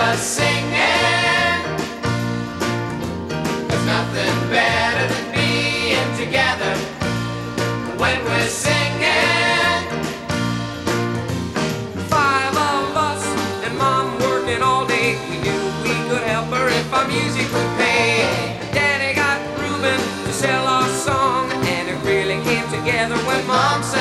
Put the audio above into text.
us singing. There's nothing better than being together when we're singing. Five of us and mom working all day. We knew we could help her if our music would pay. Danny got Reuben to sell our song, and it really came together when mom sang.